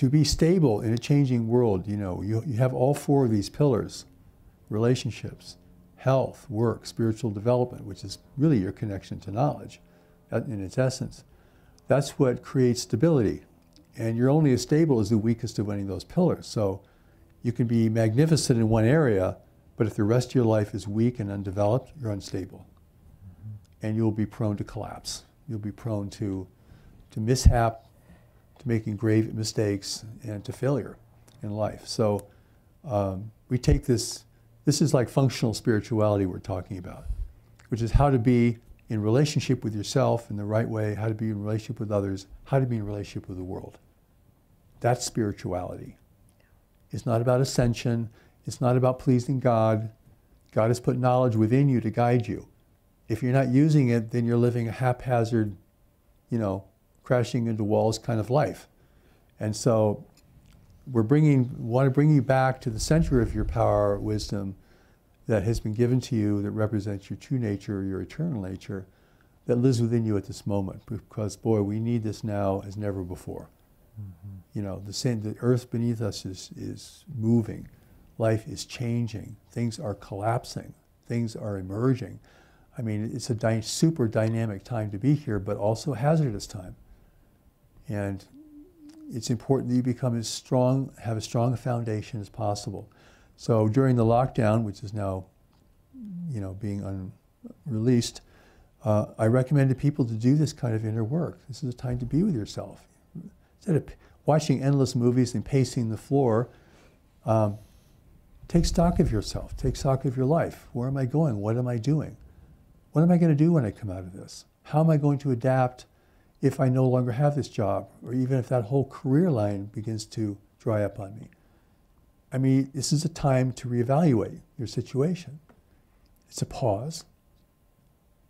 to be stable in a changing world, you know, you, you have all four of these pillars relationships, health, work, spiritual development, which is really your connection to knowledge in its essence. That's what creates stability. And you're only as stable as the weakest of any of those pillars. So you can be magnificent in one area, but if the rest of your life is weak and undeveloped, you're unstable. Mm-hmm. And you'll be prone to collapse. You'll be prone to, to mishap, to making grave mistakes, and to failure in life. So um, we take this, this is like functional spirituality we're talking about, which is how to be in relationship with yourself in the right way, how to be in relationship with others, how to be in relationship with the world. That's spirituality. It's not about ascension. It's not about pleasing God. God has put knowledge within you to guide you. If you're not using it, then you're living a haphazard, you know, crashing into walls kind of life. And so we're bringing, want to bring you back to the center of your power, wisdom that has been given to you that represents your true nature, your eternal nature, that lives within you at this moment. Because, boy, we need this now as never before. Mm-hmm. You know, the, same, the earth beneath us is, is moving. Life is changing. Things are collapsing. Things are emerging. I mean, it's a dy- super dynamic time to be here, but also hazardous time. And it's important that you become as strong, have as strong a foundation as possible. So during the lockdown, which is now, you know, being unreleased, uh, I recommended people to do this kind of inner work. This is a time to be with yourself. Instead of watching endless movies and pacing the floor, um, take stock of yourself. Take stock of your life. Where am I going? What am I doing? What am I going to do when I come out of this? How am I going to adapt if I no longer have this job, or even if that whole career line begins to dry up on me? I mean, this is a time to reevaluate your situation. It's a pause,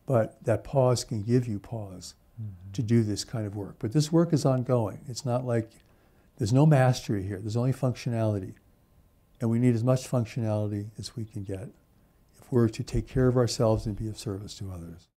but that pause can give you pause mm-hmm. to do this kind of work. But this work is ongoing. It's not like there's no mastery here, there's only functionality. And we need as much functionality as we can get if we're to take care of ourselves and be of service to others.